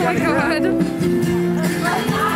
Oh my god.